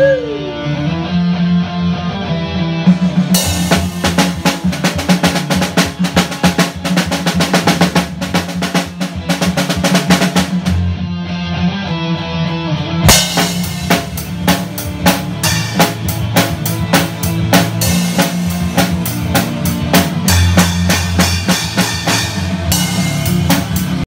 Woo!